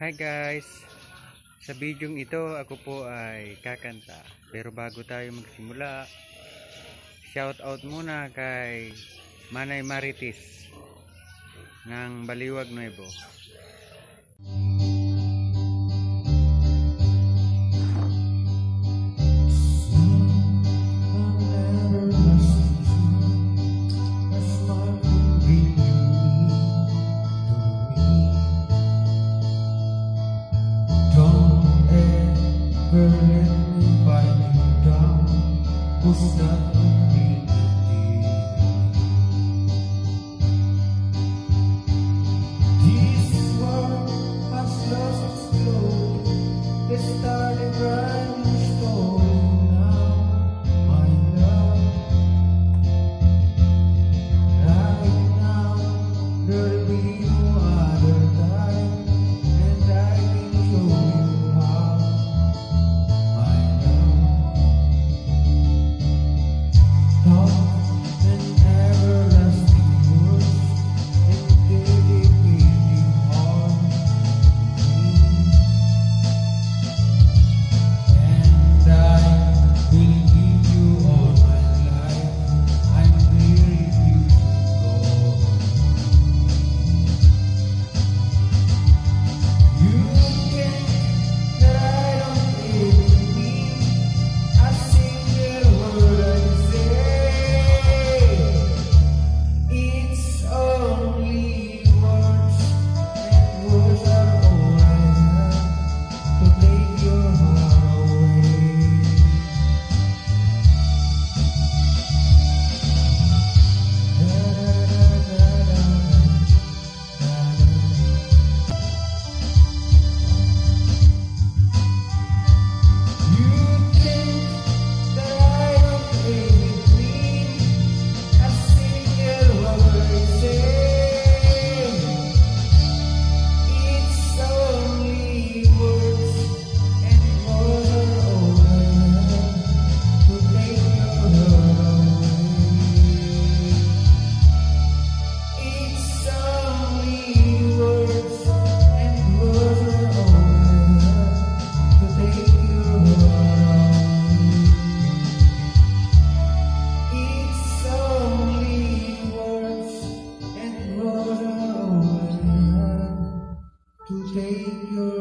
Hi guys! Sa video ito ako po ay kakanta pero bago tayo magsimula shout out muna kay Manay Maritis ng Baliwag Nuevo música take your